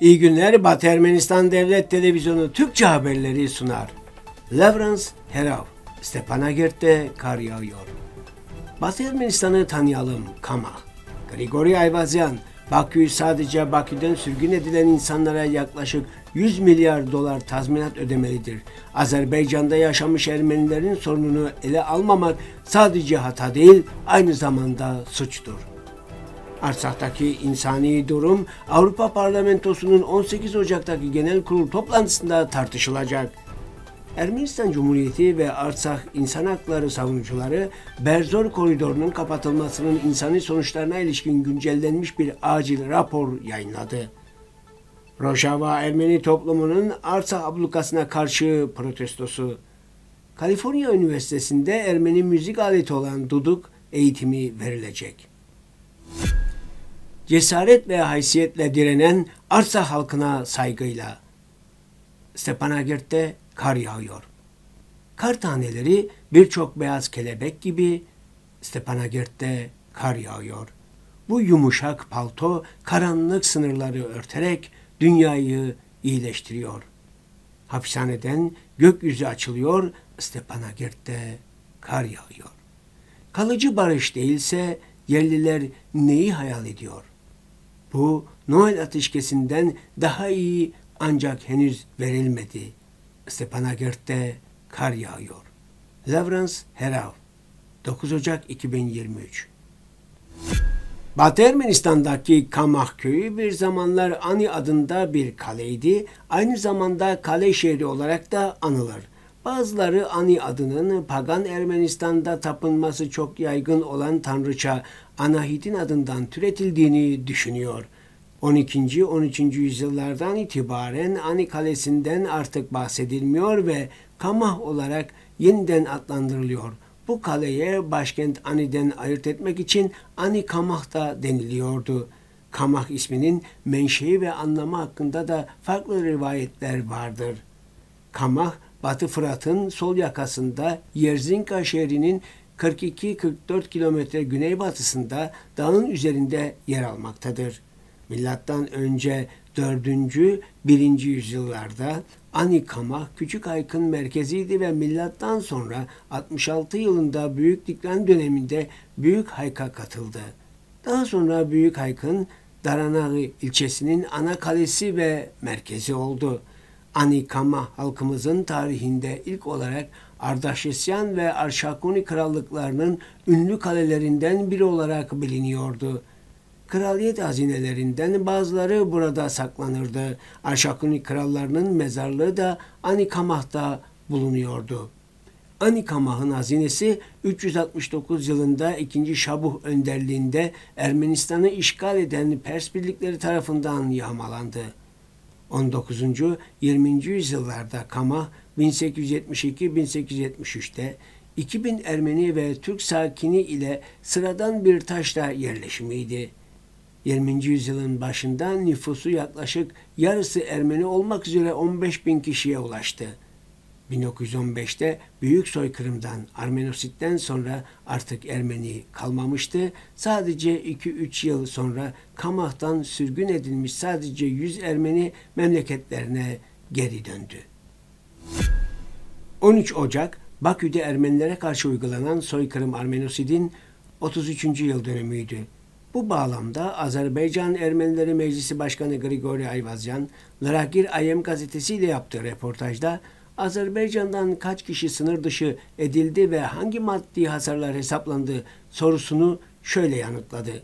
İyi günler Batı Ermenistan Devlet Televizyonu Türkçe haberleri sunar. Lavrans Herav, Stepanakert'te kar yağıyor. Batı Ermenistan'ı tanıyalım, Kama. Grigori Ayvazyan, Bakü'yü sadece Bakü'den sürgün edilen insanlara yaklaşık 100 milyar dolar tazminat ödemelidir. Azerbaycan'da yaşamış Ermenilerin sorununu ele almamak sadece hata değil, aynı zamanda suçtur. Arsak'taki insani durum Avrupa Parlamentosu'nun 18 Ocak'taki genel kurul toplantısında tartışılacak. Ermenistan Cumhuriyeti ve Arsak insan hakları savunucuları Berzor koridorunun kapatılmasının insani sonuçlarına ilişkin güncellenmiş bir acil rapor yayınladı. Rojava Ermeni toplumunun Arsak ablukasına karşı protestosu. Kaliforniya Üniversitesi'nde Ermeni müzik aleti olan duduk eğitimi verilecek cesaret ve haysiyetle direnen Arsa halkına saygıyla. Stepanakert'te kar yağıyor. Kar taneleri birçok beyaz kelebek gibi Stepanakert'te kar yağıyor. Bu yumuşak palto karanlık sınırları örterek dünyayı iyileştiriyor. Hapishaneden gökyüzü açılıyor, Stepanakert'te kar yağıyor. Kalıcı barış değilse yerliler neyi hayal ediyor? Bu Noel ateşkesinden daha iyi ancak henüz verilmedi. Stepanakert'te kar yağıyor. Lavrans Herav 9 Ocak 2023 Batı Ermenistan'daki Kamah köyü bir zamanlar Ani adında bir kaleydi. Aynı zamanda kale şehri olarak da anılır. Bazıları Ani adının pagan Ermenistan'da tapınması çok yaygın olan tanrıça Anahit'in adından türetildiğini düşünüyor. 12. 13. yüzyıllardan itibaren Ani Kalesi'nden artık bahsedilmiyor ve Kamah olarak yeniden adlandırılıyor. Bu kaleye başkent Ani'den ayırt etmek için Ani Kamah da deniliyordu. Kamah isminin menşei ve anlamı hakkında da farklı rivayetler vardır. Kamah, Batı Fırat'ın sol yakasında Yerzinka şehrinin 42-44 kilometre güneybatısında dağın üzerinde yer almaktadır. Milattan önce 4. 1. yüzyıllarda Anikama Küçük Aykın merkeziydi ve milattan sonra 66 yılında Büyük Dikran döneminde Büyük Hayk'a katıldı. Daha sonra Büyük Hayk'ın Daranağ ilçesinin ana kalesi ve merkezi oldu. Anikama halkımızın tarihinde ilk olarak Ardaşesyan ve Arşakuni krallıklarının ünlü kalelerinden biri olarak biliniyordu. Kraliyet hazinelerinden bazıları burada saklanırdı. Arşakuni krallarının mezarlığı da Anikamah'ta bulunuyordu. Anikamah'ın hazinesi 369 yılında 2. Şabuh önderliğinde Ermenistan'ı işgal eden Pers birlikleri tarafından yağmalandı. 19. 20. yüzyıllarda Kamah 1872-1873'te 2000 Ermeni ve Türk sakini ile sıradan bir taşla yerleşimiydi. 20. yüzyılın başında nüfusu yaklaşık yarısı Ermeni olmak üzere 15 bin kişiye ulaştı. 1915'te büyük soykırımdan Armenosit'ten sonra artık Ermeni kalmamıştı. Sadece 2-3 yıl sonra Kamah'tan sürgün edilmiş sadece 100 Ermeni memleketlerine geri döndü. 13 Ocak Bakü'de Ermenilere karşı uygulanan soykırım Armenosid'in 33. yıl dönümüydü. Bu bağlamda Azerbaycan Ermenileri Meclisi Başkanı Grigori Ayvazyan, Lıragir Ayem gazetesiyle yaptığı reportajda Azerbaycan'dan kaç kişi sınır dışı edildi ve hangi maddi hasarlar hesaplandı sorusunu şöyle yanıtladı.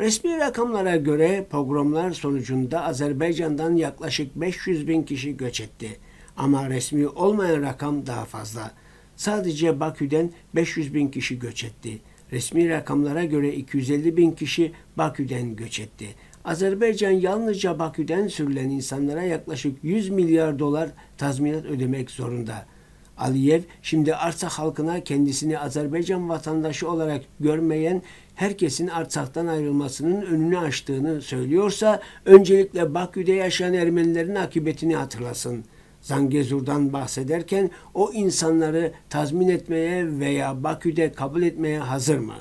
Resmi rakamlara göre pogromlar sonucunda Azerbaycan'dan yaklaşık 500 bin kişi göç etti. Ama resmi olmayan rakam daha fazla. Sadece Bakü'den 500 bin kişi göç etti. Resmi rakamlara göre 250 bin kişi Bakü'den göç etti. Azerbaycan yalnızca Bakü'den sürülen insanlara yaklaşık 100 milyar dolar tazminat ödemek zorunda. Aliyev şimdi Arsak halkına kendisini Azerbaycan vatandaşı olarak görmeyen herkesin Arsak'tan ayrılmasının önünü açtığını söylüyorsa öncelikle Bakü'de yaşayan Ermenilerin akıbetini hatırlasın. Zangezur'dan bahsederken o insanları tazmin etmeye veya Bakü'de kabul etmeye hazır mı?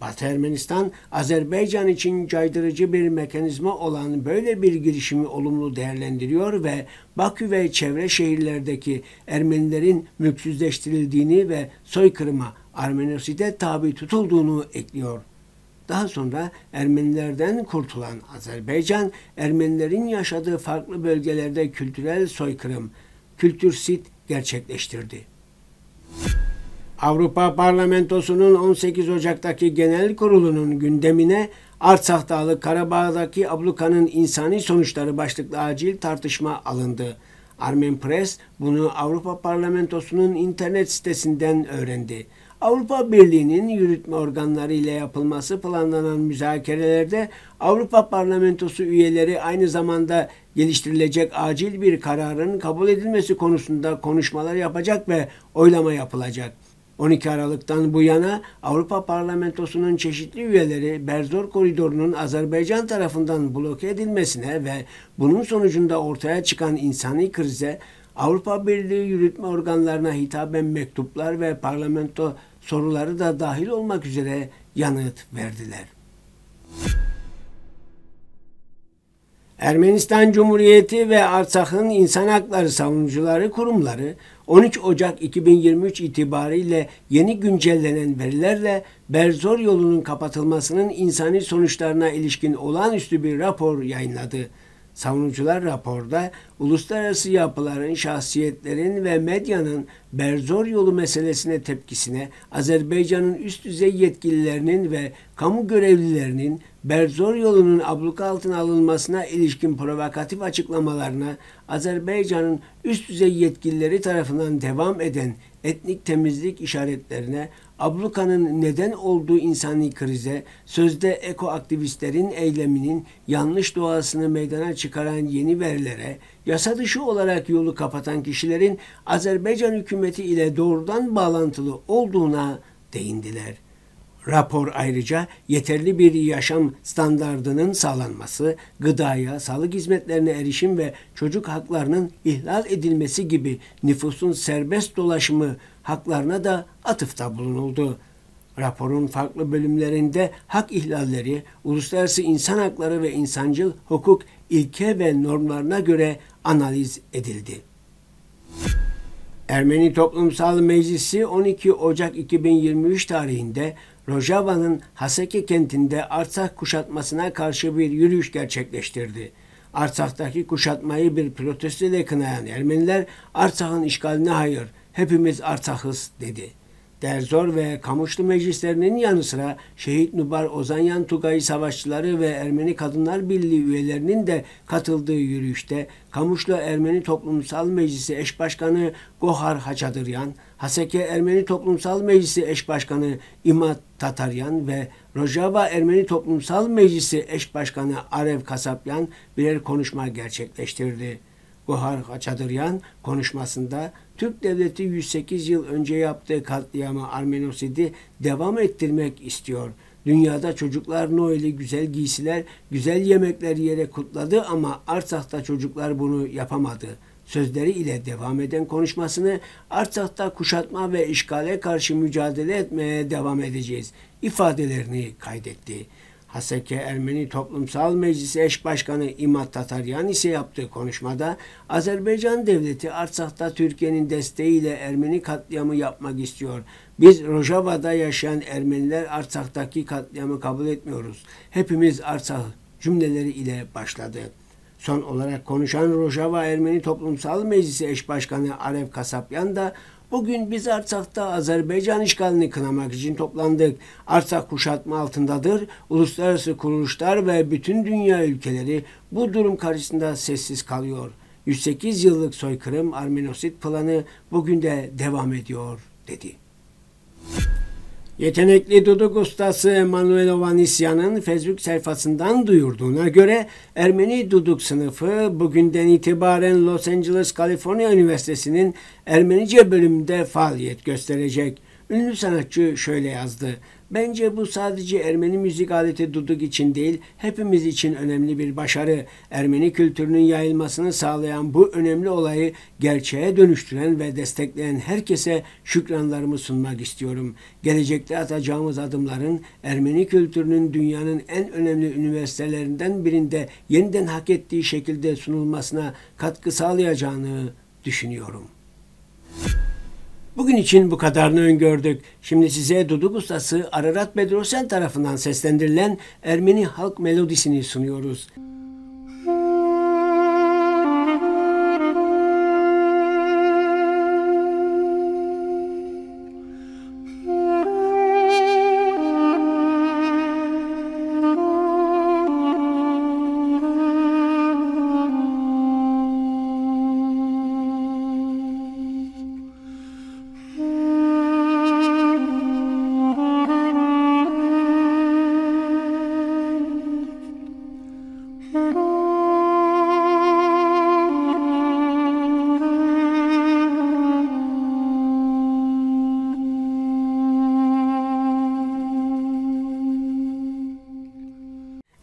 Batı Ermenistan, Azerbaycan için caydırıcı bir mekanizma olan böyle bir girişimi olumlu değerlendiriyor ve Bakü ve çevre şehirlerdeki Ermenilerin mülksüzleştirildiğini ve soykırıma, Armenoside tabi tutulduğunu ekliyor. Daha sonra Ermenilerden kurtulan Azerbaycan, Ermenilerin yaşadığı farklı bölgelerde kültürel soykırım, kültürsit gerçekleştirdi. Avrupa Parlamentosu'nun 18 Ocak'taki genel kurulunun gündemine Artsakh Dağlı Karabağ'daki ablukanın insani sonuçları başlıklı acil tartışma alındı. Armen Press bunu Avrupa Parlamentosu'nun internet sitesinden öğrendi. Avrupa Birliği'nin yürütme organları ile yapılması planlanan müzakerelerde Avrupa Parlamentosu üyeleri aynı zamanda geliştirilecek acil bir kararın kabul edilmesi konusunda konuşmalar yapacak ve oylama yapılacak. 12 Aralık'tan bu yana Avrupa Parlamentosu'nun çeşitli üyeleri Berzor koridorunun Azerbaycan tarafından bloke edilmesine ve bunun sonucunda ortaya çıkan insani krize Avrupa Birliği yürütme organlarına hitaben mektuplar ve parlamento soruları da dahil olmak üzere yanıt verdiler. Ermenistan Cumhuriyeti ve Artsak'ın insan hakları savunucuları kurumları 13 Ocak 2023 itibariyle yeni güncellenen verilerle Berzor yolunun kapatılmasının insani sonuçlarına ilişkin olağanüstü bir rapor yayınladı. Savunucular raporda uluslararası yapıların, şahsiyetlerin ve medyanın Berzor yolu meselesine tepkisine, Azerbaycan'ın üst düzey yetkililerinin ve kamu görevlilerinin Berzor yolunun abluka altına alınmasına ilişkin provokatif açıklamalarına, Azerbaycan'ın üst düzey yetkilileri tarafından devam eden etnik temizlik işaretlerine, ablukanın neden olduğu insani krize, sözde eko aktivistlerin eyleminin yanlış doğasını meydana çıkaran yeni verilere, yasa dışı olarak yolu kapatan kişilerin Azerbaycan hükümeti ile doğrudan bağlantılı olduğuna değindiler. Rapor ayrıca yeterli bir yaşam standardının sağlanması, gıdaya, sağlık hizmetlerine erişim ve çocuk haklarının ihlal edilmesi gibi nüfusun serbest dolaşımı haklarına da atıfta bulunuldu. Raporun farklı bölümlerinde hak ihlalleri, uluslararası insan hakları ve insancıl hukuk ilke ve normlarına göre analiz edildi. Ermeni Toplumsal Meclisi 12 Ocak 2023 tarihinde Rojava'nın Haseki kentinde Artsakh kuşatmasına karşı bir yürüyüş gerçekleştirdi. Artsak'taki kuşatmayı bir protesto ile kınayan Ermeniler Artsak'ın işgaline hayır, hepimiz Artsak'ız dedi. Derzor ve Kamışlı meclislerinin yanı sıra Şehit Nubar Ozanyan Tugay Savaşçıları ve Ermeni Kadınlar Birliği üyelerinin de katıldığı yürüyüşte Kamışlı Ermeni Toplumsal Meclisi Eş Başkanı Gohar Haçadıryan, Haseke Ermeni Toplumsal Meclisi Eş Başkanı İmat Tataryan ve Rojava Ermeni Toplumsal Meclisi Eş Başkanı Arev Kasapyan birer konuşma gerçekleştirdi. Gohar Haçadıryan konuşmasında Türk devleti 108 yıl önce yaptığı katliamı Armenosidi devam ettirmek istiyor. Dünyada çocuklar Noel'i güzel giysiler, güzel yemekler yere kutladı ama Artsak'ta çocuklar bunu yapamadı. Sözleri ile devam eden konuşmasını Artsak'ta kuşatma ve işgale karşı mücadele etmeye devam edeceğiz ifadelerini kaydetti. Haseke Ermeni Toplumsal Meclisi Eş Başkanı İmat Tataryan ise yaptığı konuşmada Azerbaycan devleti Artsak'ta Türkiye'nin desteğiyle Ermeni katliamı yapmak istiyor. Biz Rojava'da yaşayan Ermeniler Artsak'taki katliamı kabul etmiyoruz. Hepimiz Artsak cümleleri ile başladı. Son olarak konuşan Rojava Ermeni Toplumsal Meclisi Eş Başkanı Arev Kasapyan da Bugün biz Artsak'ta Azerbaycan işgalini kınamak için toplandık. Artsak kuşatma altındadır. Uluslararası kuruluşlar ve bütün dünya ülkeleri bu durum karşısında sessiz kalıyor. 108 yıllık soykırım Armenosit planı bugün de devam ediyor dedi. Yetenekli duduk ustası Emanuel Ovanisyan'ın Facebook sayfasından duyurduğuna göre Ermeni duduk sınıfı bugünden itibaren Los Angeles, Kaliforniya Üniversitesi'nin Ermenice bölümünde faaliyet gösterecek. Ünlü sanatçı şöyle yazdı. Bence bu sadece Ermeni müzik aleti Duduk için değil, hepimiz için önemli bir başarı. Ermeni kültürünün yayılmasını sağlayan bu önemli olayı gerçeğe dönüştüren ve destekleyen herkese şükranlarımı sunmak istiyorum. Gelecekte atacağımız adımların Ermeni kültürünün dünyanın en önemli üniversitelerinden birinde yeniden hak ettiği şekilde sunulmasına katkı sağlayacağını düşünüyorum. Bugün için bu kadarını öngördük. Şimdi size Duduk Ustası Ararat Bedrosel tarafından seslendirilen Ermeni halk melodisini sunuyoruz.